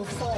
Will fall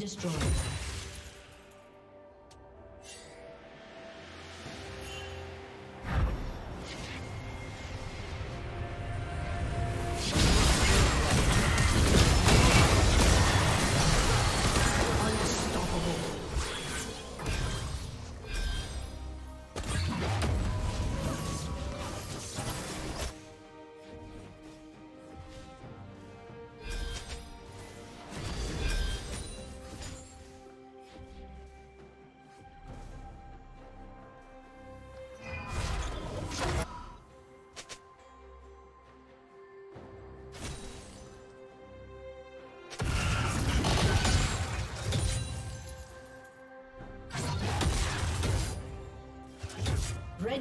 destroyed.